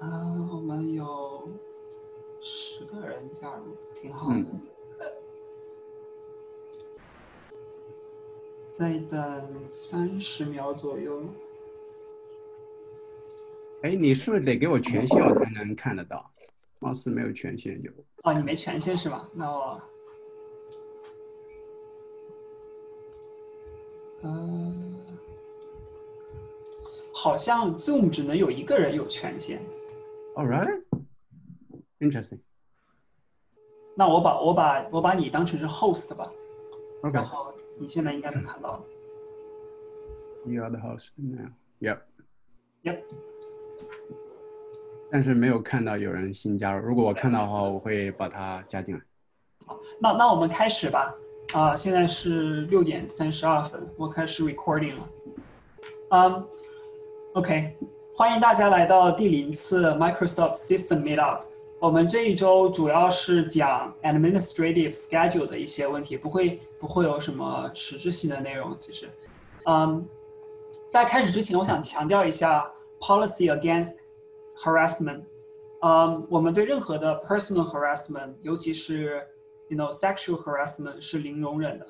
啊，我们有十个人加入，挺好的。嗯再等三十秒左右。哎，你是不是得给我权限我才能看得到？貌似没有权限有。哦，你没权限是吧？那我，嗯、好像 Zoom 只能有一个人有权限。All right, interesting. 那我把我把我把你当成是 host 吧，OK, 然后你现在应该能看到了。you are the host now. Yep. Yep，但是没有看到有人新加入。如果我看到的话，我会把他加进来。好那那我们开始吧。啊、现在是六点三十二分，我开始 recording 了。嗯、OK，欢迎大家来到第零次 Microsoft System Meetup。我们这一周主要是讲 administrative schedule 的一些问题，不会不会有什么实质性的内容。其实，嗯，在开始之前，我想强调一下 policy against harassment。嗯，我们对任何的 personal harassment，尤其是 you know sexual harassment 是零容忍的。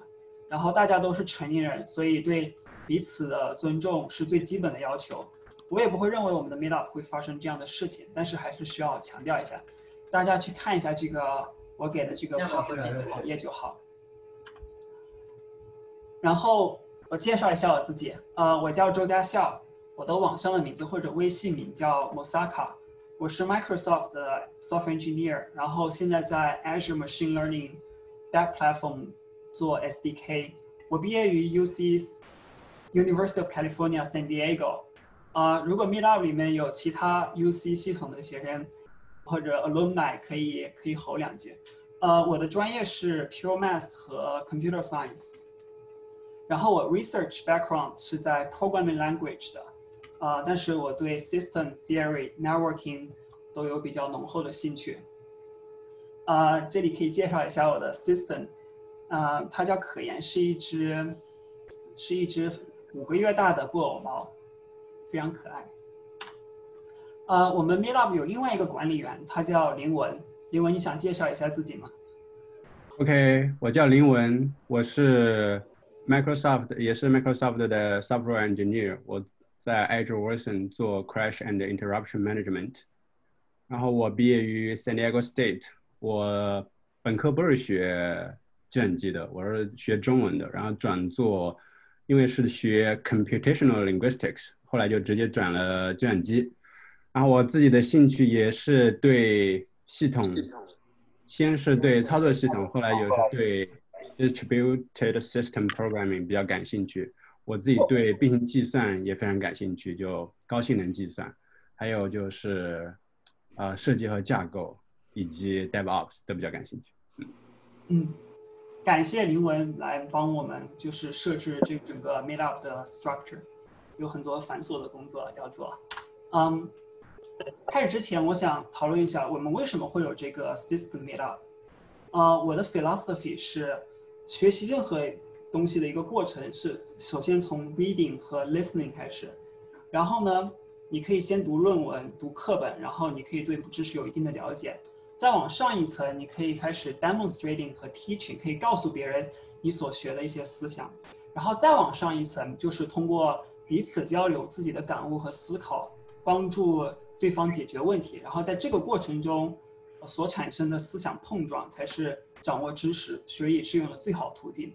然后大家都是成年人，所以对彼此的尊重是最基本的要求。我也不会认为我们的 meetup 会发生这样的事情，但是还是需要强调一下，大家去看一下这个我给的这个 policy 的网页就好。然后我介绍一下我自己，呃，我叫周家孝，我的网上的名字或者微信名叫 Mosaka，我是 Microsoft 的 software engineer，然后现在在 Azure Machine Learning That Platform 做 SDK。我毕业于 UC University of California San Diego。啊、如果 Meetup 里面有其他 UC 系统的学生或者 alumni，可以可以吼两句。呃，我的专业是 Pure Math 和 Computer Science。然后我 research background 是在 programming language 的，啊、但是我对 system theory、networking 都有比较浓厚的兴趣。啊、这里可以介绍一下我的 system，啊、它叫可言，是一只是一只五个月大的布偶猫，非常可爱。呃，我们 Meetup 有另外一个管理员，他叫林文。林文，你想介绍一下自己吗？OK，我叫林文，我是 Microsoft，也是 Microsoft 的 software engineer。我在 Azure Wilson 做 crash and interruption management。然后我毕业于 San Diego State，我本科不是学计算机的，我是学中文的，然后转做，因为是学 computational linguistics，后来就直接转了计算机。然后我自己的兴趣也是对系统，先是对操作系统，后来又是对 distributed system programming 比较感兴趣。我自己对并行计算也非常感兴趣，就高性能计算，还有就是呃设计和架构以及 DevOps 都比较感兴趣。嗯，感谢林文来帮我们，就是设置这整个 Meetup 的 structure，有很多繁琐的工作要做。嗯，开始之前，我想讨论一下我们为什么会有这个 System Meetup。呃，我的 philosophy 是，学习任何东西的一个过程是首先从 reading 和 listening 开始，然后呢，你可以先读论文、读课本，然后你可以对知识有一定的了解。再往上一层，你可以开始 demonstrating 和 teaching，可以告诉别人你所学的一些思想。然后再往上一层，就是通过彼此交流自己的感悟和思考，帮助对方解决问题。然后在这个过程中，所产生的思想碰撞，才是掌握知识、学以致用的最好途径。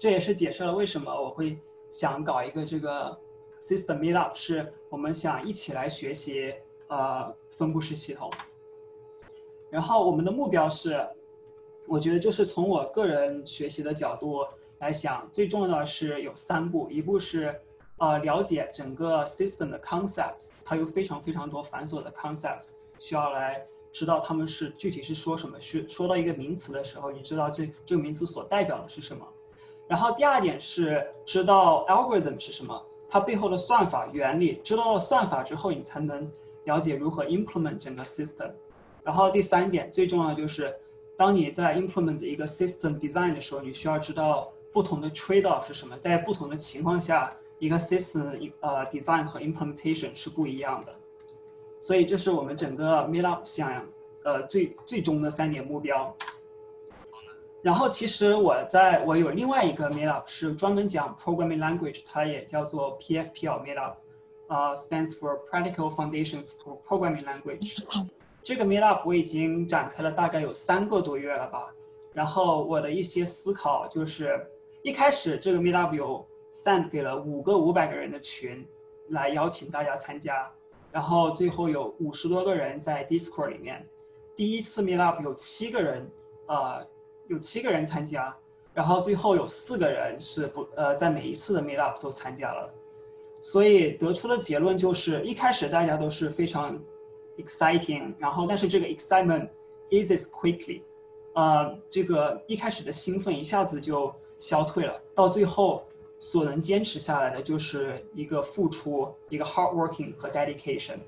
这也是解释了为什么我会想搞一个这个 system meetup，是我们想一起来学习呃分布式系统。然后我们的目标是，我觉得就是从我个人学习的角度来想，最重要的是有三步，一步是呃了解整个 system 的 concepts，它有非常非常多繁琐的 concepts，需要来知道他们是具体是说什么。说说到一个名词的时候，你知道这这个名词所代表的是什么。然后第二点是知道 algorithm 是什么，它背后的算法原理，知道了算法之后，你才能了解如何 implement 整个 system。然后第三点最重要的就是当你在 implement 一个 system design 的时候，你需要知道不同的 trade off 是什么，在不同的情况下，一个 system 呃 design 和 implementation 是不一样的。所以这是我们整个 Meetup 想呃最最终的三点目标。然后其实我在我有另外一个 Meetup 是专门讲 programming language，它也叫做 PFPL Meetup，呃 stands for Practical Foundations for Programming Language。这个 Meetup 我已经展开了大概有三个多月了吧。然后我的一些思考就是，一开始这个 Meetup 有 send 给了五个五百个人的群，来邀请大家参加。然后最后有五十多个人在 Discord 里面。第一次 Meetup 有七个人，呃，有七个人参加。然后最后有四个人是不呃在每一次的 Meetup 都参加了。所以得出的结论就是，一开始大家都是非常。exciting，然后但是这个 excitement eases quickly，呃，这个一开始的兴奋一下子就消退了，到最后所能坚持下来的就是一个付出，一个 hard working 和 dedication。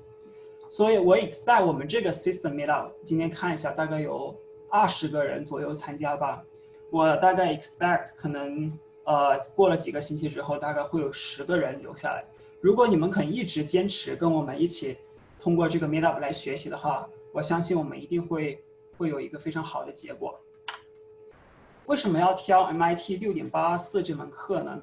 所以我 expect 我们这个 system meetup 今天看一下，大概有二十个人左右参加吧。我大概 expect 可能呃过了几个星期之后，大概会有十个人留下来。如果你们肯一直坚持跟我们一起。通过这个 Meetup 来学习的话，我相信我们一定会会有一个非常好的结果。为什么要挑 MIT 六点八四这门课呢？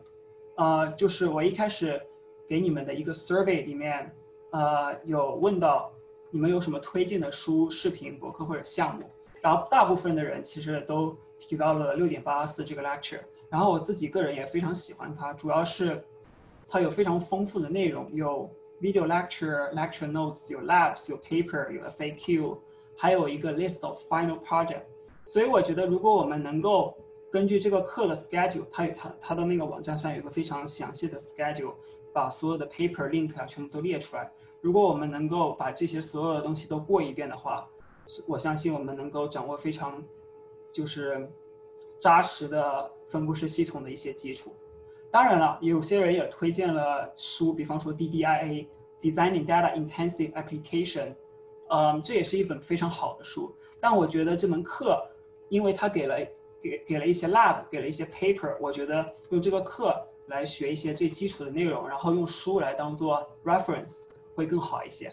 呃，就是我一开始给你们的一个 survey 里面，呃，有问到你们有什么推荐的书、视频、博客或者项目，然后大部分的人其实都提到了六点八四这个 lecture，然后我自己个人也非常喜欢它，主要是它有非常丰富的内容，有。video lecture、lecture notes 有 labs 有 paper 有 FAQ，还有一个 list of final project。所以我觉得，如果我们能够根据这个课的 schedule，它有它它的那个网站上有一个非常详细的 schedule，把所有的 paper link 啊全部都列出来。如果我们能够把这些所有的东西都过一遍的话，我相信我们能够掌握非常就是扎实的分布式系统的一些基础。当然了，有些人也推荐了书，比方说 DDIA Designing Data Intensive Application，嗯，这也是一本非常好的书。但我觉得这门课，因为它给了给给了一些 lab，给了一些 paper，我觉得用这个课来学一些最基础的内容，然后用书来当做 reference 会更好一些。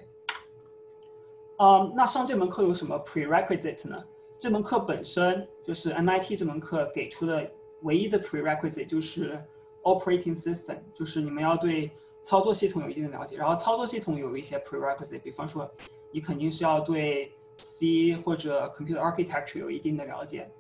嗯，那上这门课有什么 prerequisite 呢？这门课本身就是 MIT 这门课给出的唯一的 prerequisite 就是。Operating system 就是你们要对操作系统有一定的了解，然后操作系统有一些 prerequisite，比方说你肯定是要对 C 或者 computer architecture 有一定的了解。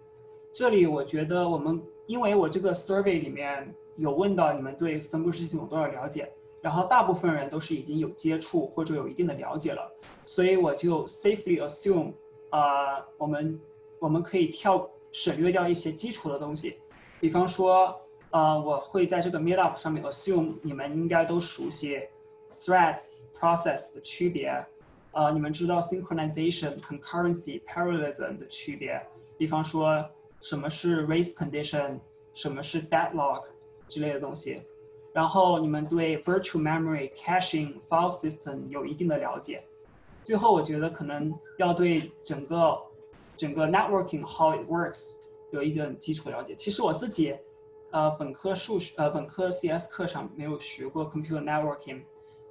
这里我觉得我们，因为我这个 survey 里面有问到你们对分布式系统多少了解，然后大部分人都是已经有接触或者有一定的了解了，所以我就 safely assume，啊，我们我们可以跳省略掉一些基础的东西，比方说。呃，我会在这个 Meetup 上面 assume 你们应该都熟悉 threads process 的区别，呃，你们知道 synchronization concurrency parallelism 的区别，比方说什么是 race condition，什么是 deadlock 之类的东西，然后你们对 virtual memory caching file system 有一定的了解，最后我觉得可能要对整个整个 networking how it works 有一点基础了解。其实我自己。呃，本科数学呃，本科 CS 课上没有学过 computer networking，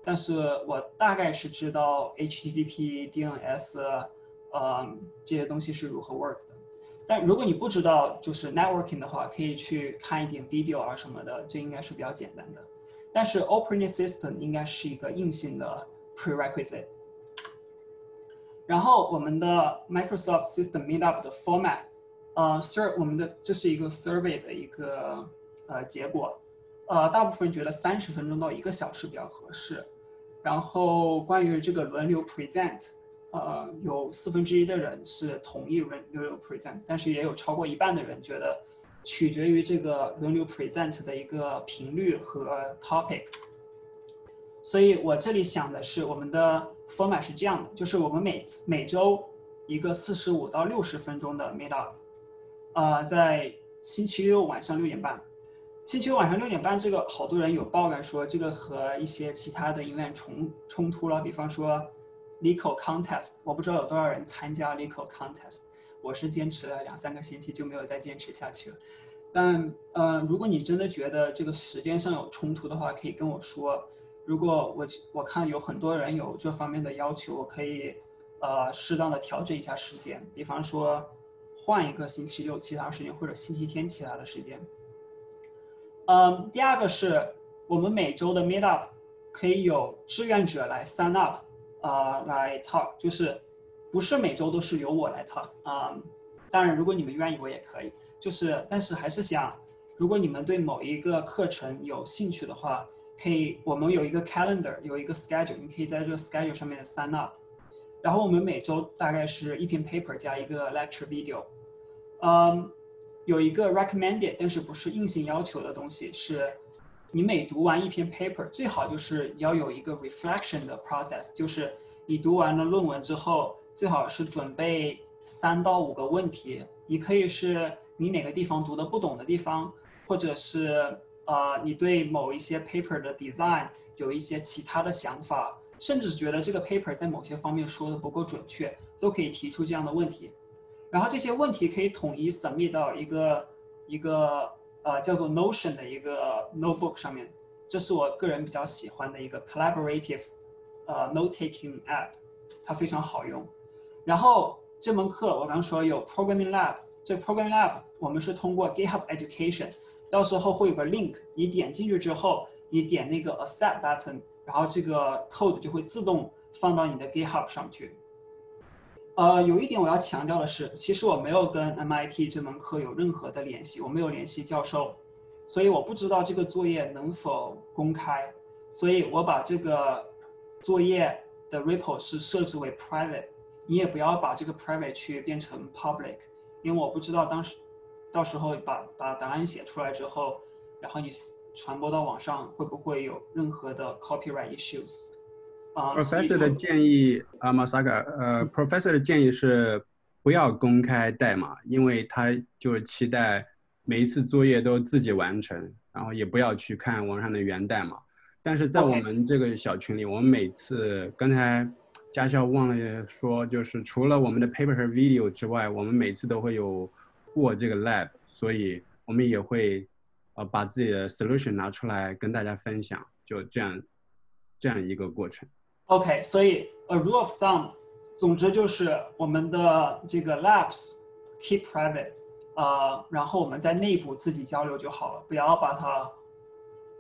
但是我大概是知道 HTTP、DNS，呃，这些东西是如何 work 的。但如果你不知道就是 networking 的话，可以去看一点 video 啊什么的，这应该是比较简单的。但是 operating system 应该是一个硬性的 prerequisite。然后我们的 Microsoft System Meetup 的 format。呃，sur 我们的这是一个 survey 的一个呃结果，呃，大部分人觉得三十分钟到一个小时比较合适。然后关于这个轮流 present，呃，有四分之一的人是同意轮流 present，但是也有超过一半的人觉得取决于这个轮流 present 的一个频率和 topic。所以我这里想的是，我们的 format 是这样的，就是我们每次每周一个四十五到六十分钟的 meet up。呃，在星期六晚上六点半，星期六晚上六点半，这个好多人有抱怨说这个和一些其他的因为冲冲突了，比方说 l e c o contest，我不知道有多少人参加 l e c o contest，我是坚持了两三个星期就没有再坚持下去了。但呃，如果你真的觉得这个时间上有冲突的话，可以跟我说。如果我我看有很多人有这方面的要求，我可以呃适当的调整一下时间，比方说换一个星期六其他时间，或者星期天其他的时间。嗯，第二个是我们每周的 Meet Up 可以有志愿者来 Sign Up，啊，来 Talk，就是不是每周都是由我来 Talk 啊。当然，如果你们愿意，我也可以。就是，但是还是想，如果你们对某一个课程有兴趣的话。可以，我们有一个 calendar，有一个 schedule，你可以在这个 schedule 上面 sign up。然后我们每周大概是一篇 paper 加一个 lecture video。嗯，有一个 recommended，但是不是硬性要求的东西是，你每读完一篇 paper，最好就是要有一个 reflection 的 process，就是你读完了论文之后，最好是准备三到五个问题，你可以是你哪个地方读的不懂的地方，或者是。呃，你对某一些 paper 的 design 有一些其他的想法，甚至觉得这个 paper 在某些方面说的不够准确，都可以提出这样的问题。然后这些问题可以统一 submit 到一个一个呃叫做 Notion 的一个 notebook 上面。这是我个人比较喜欢的一个 collaborative 呃 note taking app，它非常好用。然后这门课我刚说有 programming lab，这 programming lab 我们是通过 GitHub Education。到时候会有个 link，你点进去之后，你点那个 accept button，然后这个 code 就会自动放到你的 GitHub 上去。呃，有一点我要强调的是，其实我没有跟 MIT 这门课有任何的联系，我没有联系教授，所以我不知道这个作业能否公开，所以我把这个作业的 repo 是设置为 private，你也不要把这个 private 去变成 public，因为我不知道当时。到时候把把答案写出来之后，然后你传播到网上，会不会有任何的 copyright issues？啊，Professor 的建议啊，马萨卡，呃，Professor 的建议是不要公开代码，因为他就是期待每一次作业都自己完成，然后也不要去看网上的源代码。但是在我们这个小群里，我们每次刚才家校忘了说，就是除了我们的 paper 和 video 之外，我们每次都会有。过这个 lab，所以我们也会，呃，把自己的 solution 拿出来跟大家分享，就这样，这样一个过程。OK，所以 a rule of thumb，总之就是我们的这个 labs keep private，呃，然后我们在内部自己交流就好了，不要把它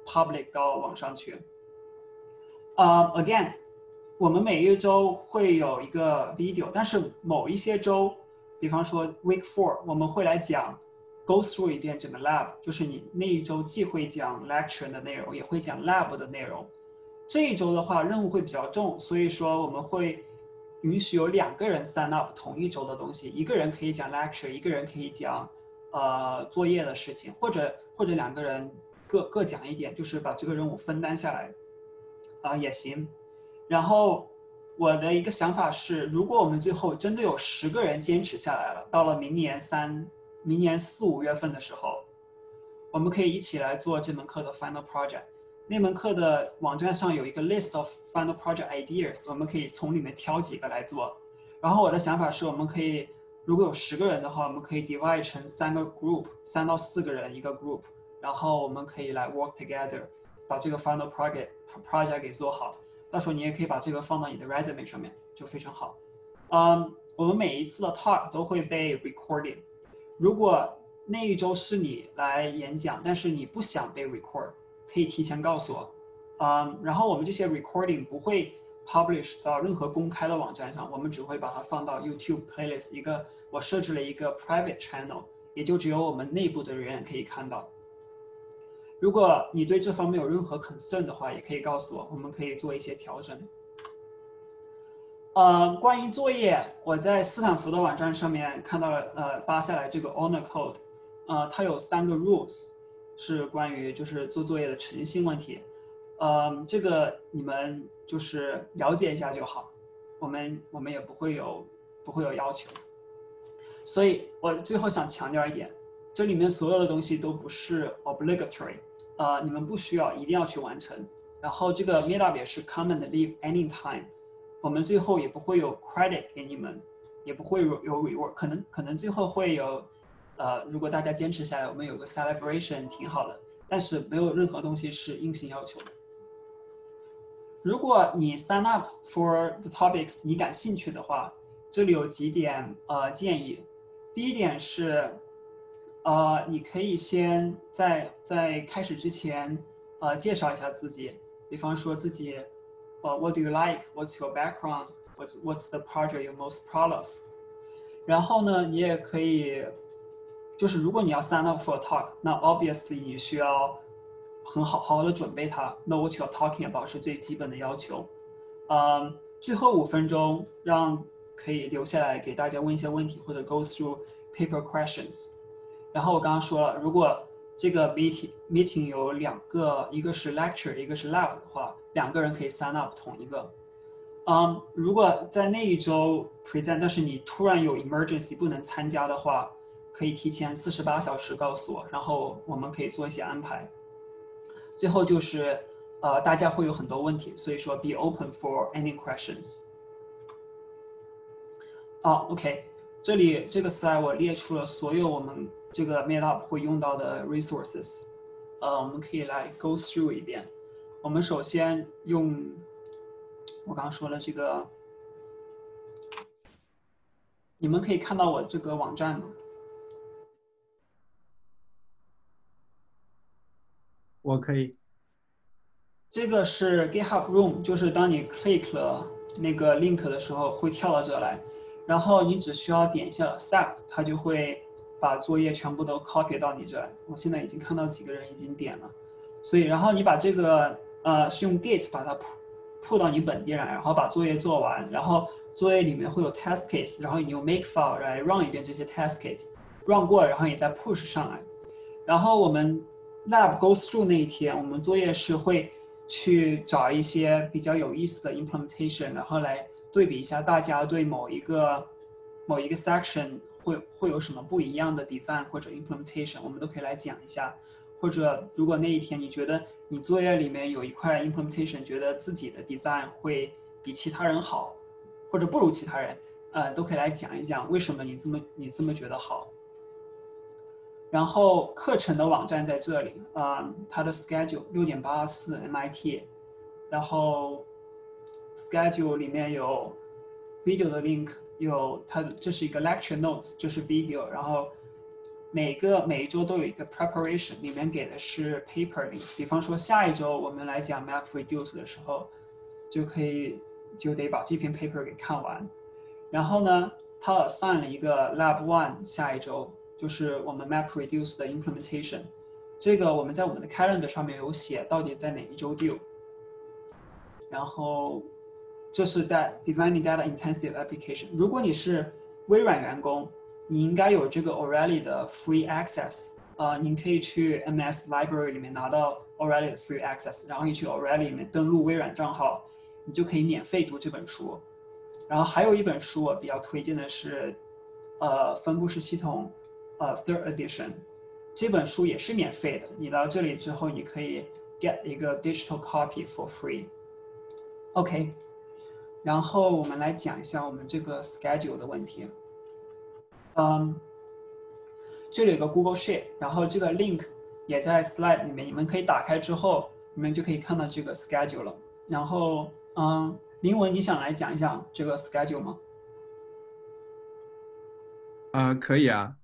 public 到网上去。呃，again，我们每一周会有一个 video，但是某一些周。比方说 Week Four，我们会来讲，Go through 一遍整个 Lab，就是你那一周既会讲 Lecture 的内容，也会讲 Lab 的内容。这一周的话任务会比较重，所以说我们会允许有两个人 sign up 同一周的东西，一个人可以讲 Lecture，一个人可以讲呃作业的事情，或者或者两个人各各讲一点，就是把这个任务分担下来啊也行。然后。我的一个想法是，如果我们最后真的有十个人坚持下来了，到了明年三、明年四五月份的时候，我们可以一起来做这门课的 final project。那门课的网站上有一个 list of final project ideas，我们可以从里面挑几个来做。然后我的想法是，我们可以如果有十个人的话，我们可以 divide 成三个 group，三到四个人一个 group，然后我们可以来 work together，把这个 final project project 给做好。到时候你也可以把这个放到你的 resume 上面，就非常好。嗯，我们每一次的 talk 都会被 recorded。如果那一周是你来演讲，但是你不想被 record，可以提前告诉我。嗯，然后我们这些 recording 不会 publish 到任何公开的网站上，我们只会把它放到 YouTube playlist 一个我设置了一个 private channel，也就只有我们内部的人员可以看到。如果你对这方面有任何 concern 的话，也可以告诉我，我们可以做一些调整。呃，关于作业，我在斯坦福的网站上面看到了，呃，扒下来这个 honor code，呃，它有三个 rules，是关于就是做作业的诚信问题。呃，这个你们就是了解一下就好，我们我们也不会有不会有要求。所以我最后想强调一点，这里面所有的东西都不是 obligatory。呃，你们不需要一定要去完成。然后这个 meetup 也是 come and leave anytime，我们最后也不会有 credit 给你们。也不会有有 reward，可能可能最后会有，呃，如果大家坚持下来，我们有个 celebration 挺好的，但是没有任何东西是硬性要求的。如果你 sign up for the topics 你感兴趣的话，这里有几点呃建议。第一点是，呃，你可以先在在开始之前，呃，介绍一下自己，比方说自己，呃，What do you like? What's your background? What's What's the project your most proud of? 然后呢，你也可以，就是如果你要 sign up for a talk，那 obviously 你需要。很好好的准备它。那 what you're talking about 是最基本的要求。嗯，最后五分钟让可以留下来给大家问一些问题，或者 go through paper questions。然后我刚刚说了，如果这个 meeting meeting 有两个，一个是 lecture，一个是 lab 的话，两个人可以 sign up 同一个。嗯，如果在那一周 present，但是你突然有 emergency 不能参加的话，可以提前四十八小时告诉我，然后我们可以做一些安排。最后就是，呃，大家会有很多问题，所以说 be open for any questions。啊，OK，这里这个 slide 我列出了所有我们这个 Meetup 会用到的 resources，呃，我们可以来 go through 一遍。我们首先用我刚刚说了这个，你们可以看到我这个网站吗？我可以。这个是 GitHub Room，就是当你 click 了那个 link 的时候，会跳到这来，然后你只需要点一下 Accept，它就会把作业全部都 copy 到你这来。我现在已经看到几个人已经点了，所以然后你把这个呃是用 Git 把它铺铺到你本地来，然后把作业做完，然后作业里面会有 test case，然后你用 Makefile 来 run 一遍这些 test case，run 过，然后你再 push 上来，然后我们。Lab goes through 那一天，我们作业是会去找一些比较有意思的 implementation，然后来对比一下大家对某一个某一个 section 会会有什么不一样的 design 或者 implementation，我们都可以来讲一下。或者如果那一天你觉得你作业里面有一块 implementation，觉得自己的 design 会比其他人好，或者不如其他人，呃，都可以来讲一讲为什么你这么你这么觉得好。然后课程的网站在这里啊，它的 schedule 六点八四 MIT，然后 schedule 里面有 video 的 link，有它这是一个 lecture notes，这是 video，然后每个每一周都有一个 preparation，里面给的是 paper link，比方说下一周我们来讲 map reduce 的时候，就可以就得把这篇 paper 给看完，然后呢，它 assign 了一个 lab one 下一周。就是我们 map reduce 的 implementation，这个我们在我们的 calendar 上面有写到底在哪一周 due。然后这是在 designing data intensive application。如果你是微软员工，你应该有这个 O'Reilly 的 free access。啊，您可以去 MS Library 里面拿到 O'Reilly 的 free access，然后你去 O'Reilly 里面登录微软账号，你就可以免费读这本书。然后还有一本书我比较推荐的是，呃，分布式系统。呃，third edition，这本书也是免费的。你到这里之后，你可以 get 一个 digital copy for free。OK，然后我们来讲一下我们这个 schedule 的问题。嗯，这里有个 Google Sheet，然后这个 link 也在 slide 里面，你们可以打开之后，你们就可以看到这个 schedule 了。然后，嗯，林文，你想来讲一讲这个 schedule 吗？啊，可以啊。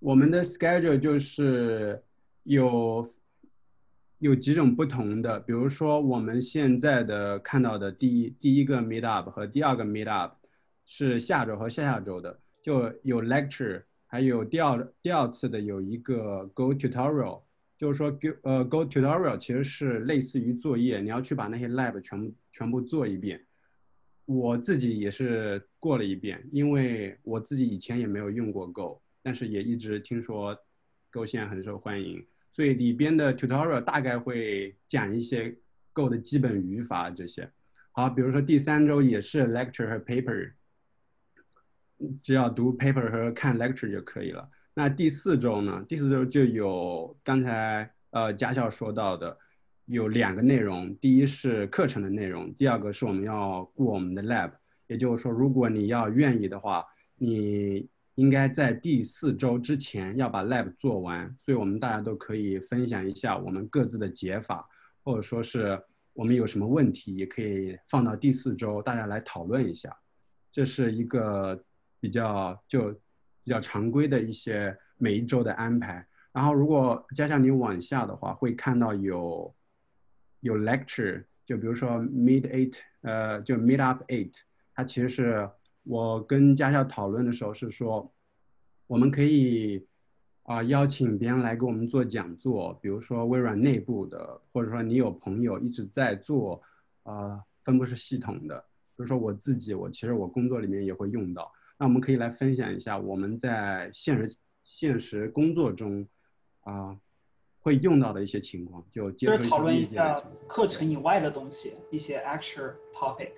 我们的 schedule 就是有有几种不同的，比如说我们现在的看到的第一第一个 meet up 和第二个 meet up 是下周和下下周的，就有 lecture，还有第二第二次的有一个 go tutorial，就是说 go 呃 go tutorial 其实是类似于作业，你要去把那些 lab 全部全部做一遍。我自己也是过了一遍，因为我自己以前也没有用过 go。但是也一直听说，Go 现在很受欢迎，所以里边的 tutorial 大概会讲一些 Go 的基本语法这些。好，比如说第三周也是 lecture 和 paper，只要读 paper 和看 lecture 就可以了。那第四周呢？第四周就有刚才呃家校说到的，有两个内容，第一是课程的内容，第二个是我们要过我们的 lab。也就是说，如果你要愿意的话。你应该在第四周之前要把 lab 做完，所以我们大家都可以分享一下我们各自的解法，或者说是我们有什么问题，也可以放到第四周大家来讨论一下。这是一个比较就比较常规的一些每一周的安排。然后如果加上你往下的话，会看到有有 lecture，就比如说 mid Eight，呃，就 mid Up Eight，它其实是我跟家校讨论的时候是说，我们可以啊邀请别人来给我们做讲座，比如说微软内部的，或者说你有朋友一直在做啊分布式系统的，比如说我自己，我其实我工作里面也会用到，那我们可以来分享一下我们在现实现实工作中啊。会用到的一些情况，就就是讨论一下课程以外的东西，一些 actual topic。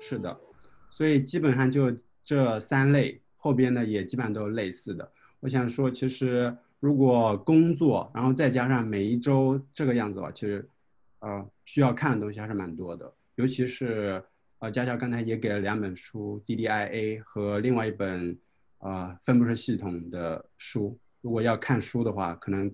是的，所以基本上就这三类，后边呢也基本上都是类似的。我想说，其实如果工作，然后再加上每一周这个样子吧，其实，呃，需要看的东西还是蛮多的。尤其是呃，佳佳刚才也给了两本书，DDIA 和另外一本呃分布式系统的书。如果要看书的话，可能。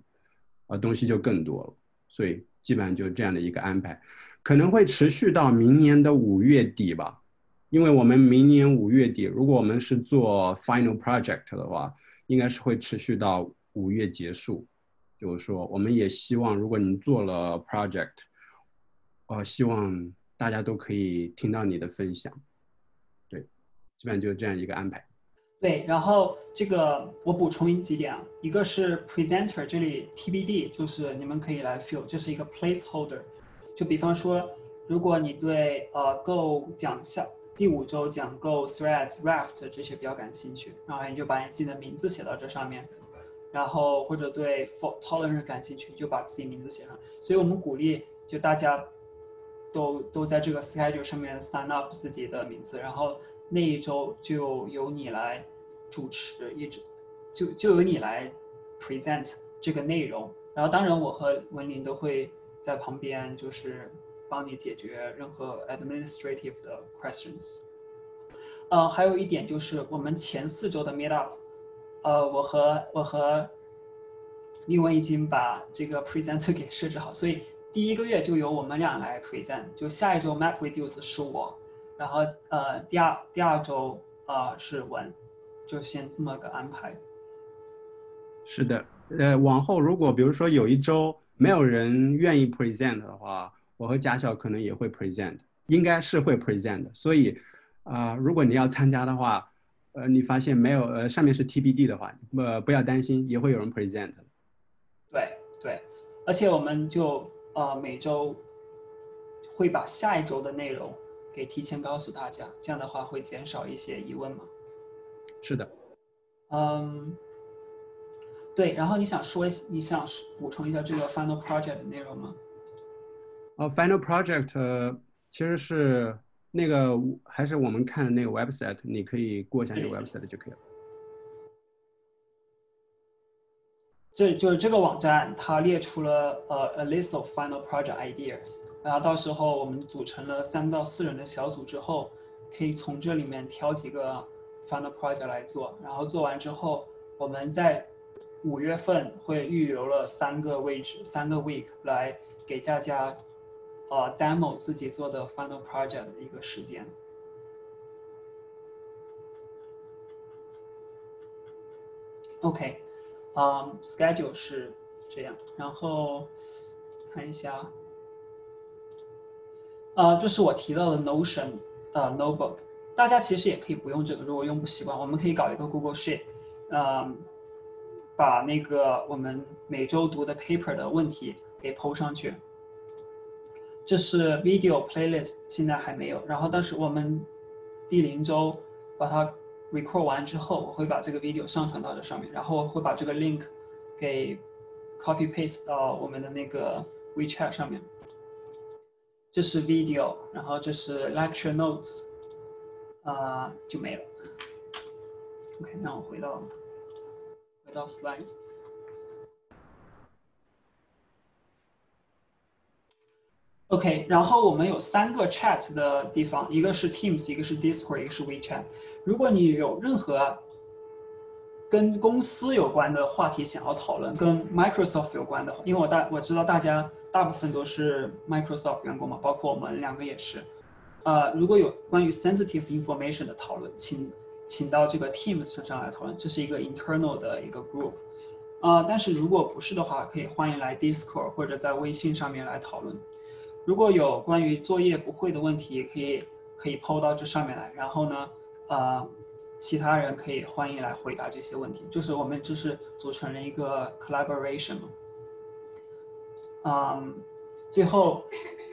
呃，东西就更多了，所以基本上就这样的一个安排，可能会持续到明年的五月底吧，因为我们明年五月底，如果我们是做 final project 的话，应该是会持续到五月结束。就是说，我们也希望，如果你做了 project，呃，希望大家都可以听到你的分享。对，基本上就是这样一个安排。对，然后这个我补充几点啊，一个是 presenter 这里 TBD，就是你们可以来 fill，这是一个 placeholder，就比方说，如果你对呃 Go 讲下第五周讲 Go Threads Raft 这些比较感兴趣，然后你就把你自己的名字写到这上面，然后或者对 For Tolerance 感兴趣，就把自己名字写上。所以我们鼓励就大家都都在这个 schedule 上面 sign up 自己的名字，然后。那一周就由你来主持一直，就就由你来 present 这个内容。然后当然我和文林都会在旁边，就是帮你解决任何 administrative 的 questions。呃，还有一点就是我们前四周的 meet up，呃，我和我和李文已经把这个 present 给设置好，所以第一个月就由我们俩来 present。就下一周 map reduce 是我。然后呃，第二第二周啊是文，就先这么个安排。是的，呃，往后如果比如说有一周没有人愿意 present 的话，我和贾晓可能也会 present，应该是会 present。所以啊，如果你要参加的话，呃，你发现没有呃上面是 TBD 的话，呃不要担心，也会有人 present。对对，而且我们就呃每周会把下一周的内容。给提前告诉大家，这样的话会减少一些疑问吗？是的，嗯，对。然后你想说，你想补充一下这个 final project 的内容吗？哦，final project 其实是那个还是我们看的那个 website，你可以过一下那个 website 就可以了。这就是这个网站，它列出了呃 a list of final project ideas。然后到时候我们组成了三到四人的小组之后，可以从这里面挑几个 final project 来做。然后做完之后，我们在五月份会预留了三个位置，三个 week 来给大家呃 demo 自己做的 final project 的一个时间。OK，嗯，schedule 是这样，然后看一下。呃，这是我提到的 Notion，呃，Notebook，大家其实也可以不用这个，如果用不习惯，我们可以搞一个 Google Sheet，呃，把那个我们每周读的 paper 的问题给 PO 上去。这是 Video Playlist，现在还没有。然后，但是我们第零周把它 record 完之后，我会把这个 video 上传到这上面，然后会把这个 link 给 copy paste 到我们的那个 WeChat 上面。这是 video，然后这是 lecture notes，啊，就没了。OK，那我回到回到 slides。OK，然后我们有三个 chat 的地方，一个是 Teams，一个是 Discord，一个是 WeChat。如果你有任何跟公司有关的话题想要讨论，跟 Microsoft 有关的话，因为我大我知道大家大部分都是 Microsoft 员工嘛，包括我们两个也是。呃，如果有关于 sensitive information 的讨论，请请到这个 Teams 上来讨论，这是一个 internal 的一个 group。呃，但是如果不是的话，可以欢迎来 Discord 或者在微信上面来讨论。如果有关于作业不会的问题，可以可以抛到这上面来，然后呢，呃，其他人可以欢迎来回答这些问题。就是我们就是组成了一个 collaboration 嘛。嗯，最后，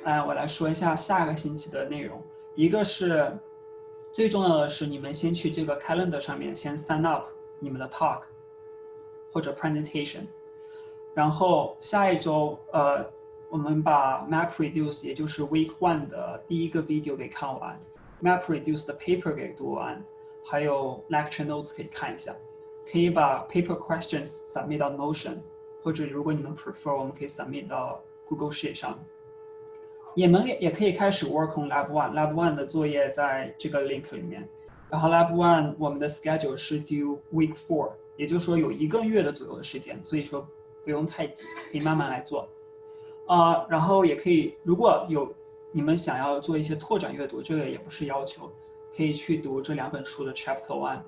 哎，我来说一下下个星期的内容。一个是最重要的是，你们先去这个 calendar 上面先 sign up 你们的 talk 或者 presentation，然后下一周，呃。我们把 MapReduce，也就是 Week One 的第一个 video 给看完，MapReduce 的 paper 给读完，还有 lecture notes 可以看一下。可以把 paper questions 扫密到 Notion，或者如果你们 prefer，我们可以扫密到 Google Sheet 上。你们也也可以开始 work on Lab One，Lab One 的作业在这个 link 里面。然后 Lab One 我们的 schedule 是 due Week Four，也就是说有一个月的左右的时间，所以说不用太急，可以慢慢来做。啊，然后也可以，如果有你们想要做一些拓展阅读，这个也不是要求，可以去读这两本书的 Chapter One，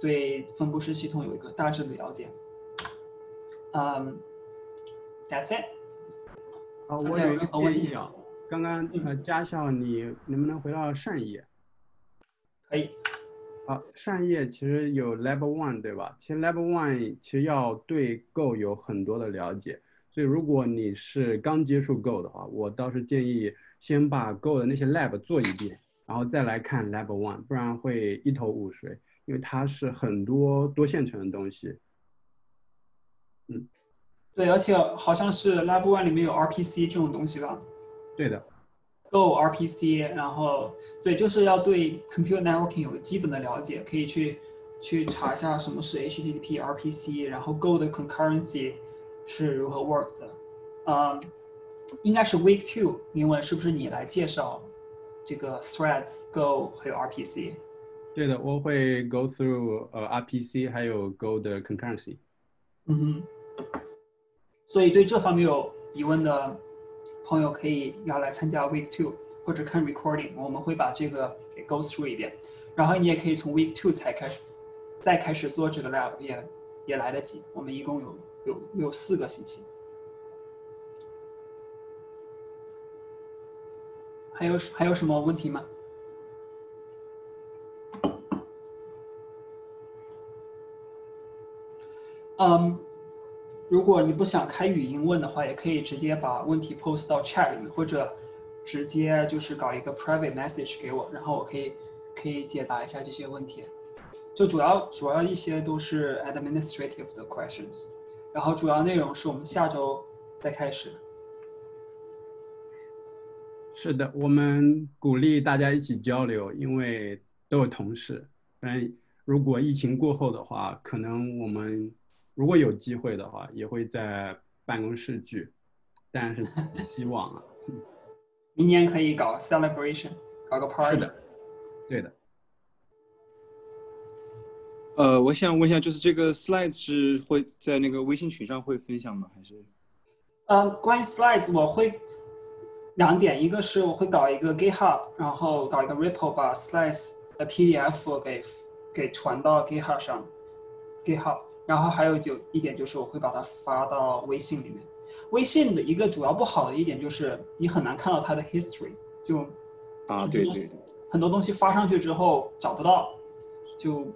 对分布式系统有一个大致的了解。嗯，That's it。啊，我有一个建议啊，刚刚呃，嘉校，你能不能回到上一页？可以。好，上一页其实有 Level One 对吧？其实 Level One 其实要对 Go 有很多的了解。所以，如果你是刚接触 Go 的话，我倒是建议先把 Go 的那些 lab 做一遍，然后再来看 Level One，不然会一头雾水，因为它是很多多线程的东西。嗯，对，而且好像是 Level One 里面有 RPC 这种东西吧？对的，Go RPC，然后对，就是要对 Computer Networking 有个基本的了解，可以去去查一下什么是 HTTP RPC，然后 Go 的 Concurrency。是如何 work 的？嗯，应该是 week two，明文是不是你来介绍这个 threads、Go 还有 RPC？对的，我会 go through 呃 RPC 还有 Go 的 concurrency。嗯哼。所以对这方面有疑问的朋友可以要来参加 week two 或者看 recording，我们会把这个给 go through 一遍。然后你也可以从 week two 才开始再开始做这个 lab，也也来得及。我们一共有。有有四个星期，还有还有什么问题吗？嗯，如果你不想开语音问的话，也可以直接把问题 post 到 chat 里面，或者直接就是搞一个 private message 给我，然后我可以可以解答一下这些问题。就主要主要一些都是 administrative 的 questions。然后主要内容是我们下周再开始。是的，我们鼓励大家一起交流，因为都有同事。嗯，如果疫情过后的话，可能我们如果有机会的话，也会在办公室聚，但是希望啊。明年可以搞 celebration，搞个 party。是的，对的。呃，我想问一下，就是这个 slides 是会在那个微信群上会分享吗？还是？呃，关于 slides 我会两点，一个是我会搞一个 GitHub，然后搞一个 Ripple，把 slides 的 PDF 给给传到 GitHub 上，GitHub。然后还有就一点就是我会把它发到微信里面。微信的一个主要不好的一点就是你很难看到它的 history，就啊对对，很多东西发上去之后找不到，就。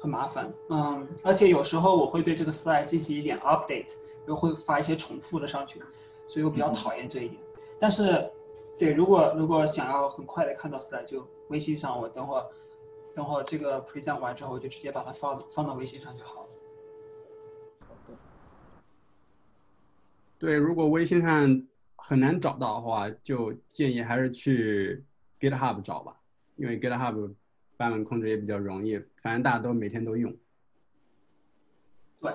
很麻烦，嗯，而且有时候我会对这个 slide 进行一点 update，又会发一些重复的上去，所以我比较讨厌这一点。但是，对，如果如果想要很快的看到 slide，就微信上，我等会儿等会儿这个 present 完之后，我就直接把它放放到微信上就好了。对，如果微信上很难找到的话，就建议还是去 GitHub 找吧，因为 GitHub。版本控制也比较容易，反正大家都每天都用。对，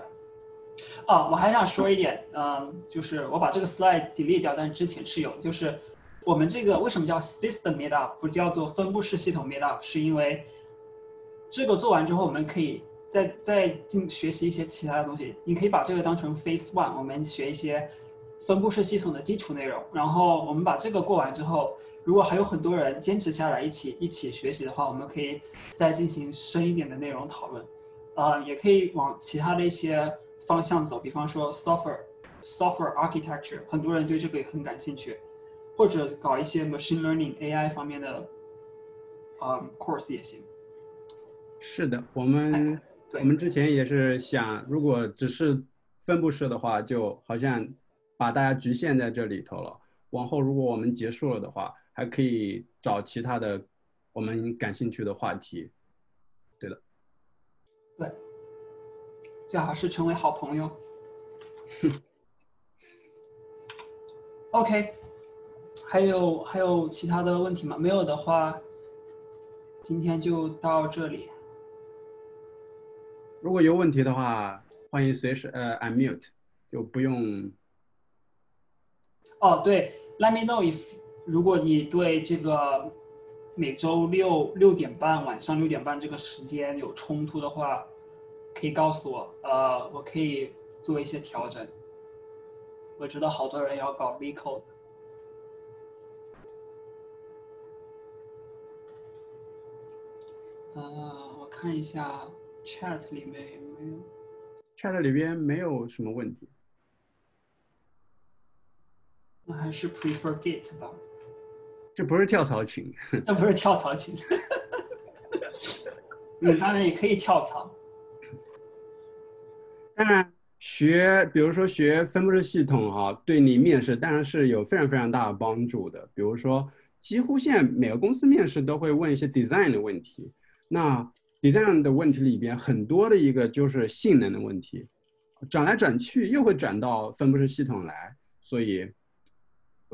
哦，我还想说一点，嗯，就是我把这个 slide delete 掉，但是之前是有，就是我们这个为什么叫 system meetup，不叫做分布式系统 meetup，是因为这个做完之后，我们可以再再进学习一些其他的东西。你可以把这个当成 phase one，我们学一些分布式系统的基础内容。然后我们把这个过完之后，如果还有很多人坚持下来一起一起学习的话，我们可以再进行深一点的内容讨论。呃，也可以往其他的一些方向走，比方说 software software architecture，很多人对这个也很感兴趣。或者搞一些 machine learning AI 方面的，呃，course 也行。是的，我们我们之前也是想，如果只是分布式的话，就好像把大家局限在这里头了。往后如果我们结束了的话，还可以找其他的我们感兴趣的话题。对的。对。最好是成为好朋友。OK。还有还有其他的问题吗？没有的话，今天就到这里。如果有问题的话，欢迎随时呃 unmute，就不用。哦，对，Let me know if 如果你对这个每周六六点半晚上六点半这个时间有冲突的话，可以告诉我，呃，我可以做一些调整。我知道好多人要搞 v code。呃，我看一下 chat 里面有没有，chat 里边没有什么问题，那还是 prefer Git 吧。这不是跳槽群，这不是跳槽群，你当然也可以跳槽。当然，学比如说学分布式系统啊，对你面试当然是有非常非常大的帮助的。比如说，几乎现在每个公司面试都会问一些 design 的问题。那 design 的问题里边很多的一个就是性能的问题，转来转去又会转到分布式系统来，所以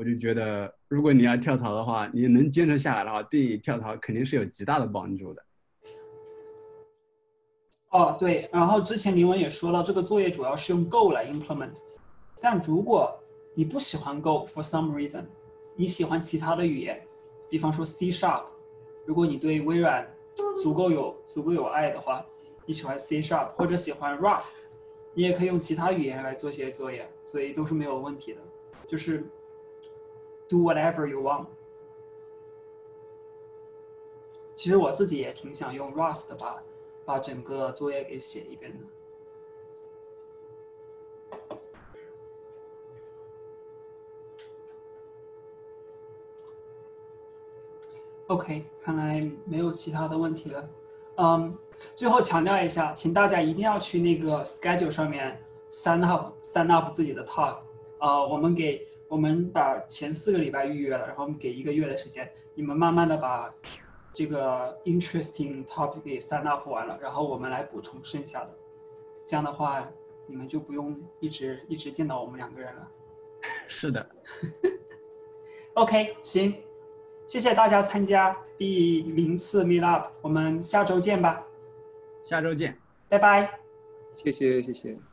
我就觉得，如果你要跳槽的话，你能坚持下来的话，对你跳槽肯定是有极大的帮助的。哦，对，然后之前林文也说了，这个作业主要是用 Go 来 implement，但如果你不喜欢 Go for some reason，你喜欢其他的语言，比方说 C Sharp，如果你对微软足够有足够有爱的话，你喜欢 C Sharp 或者喜欢 Rust，你也可以用其他语言来做些作业，所以都是没有问题的。就是 do whatever you want。其实我自己也挺想用 Rust 把把整个作业给写一遍的。OK，看来没有其他的问题了。嗯，最后强调一下，请大家一定要去那个 schedule 上面 sign up sign up 自己的 talk。呃，我们给我们把前四个礼拜预约了，然后我们给一个月的时间，你们慢慢的把这个 interesting topic 给 sign up 完了，然后我们来补充剩下的。这样的话，你们就不用一直一直见到我们两个人了。是的。OK，行。谢谢大家参加第零次 Meet Up，我们下周见吧。下周见，拜拜。谢谢，谢谢。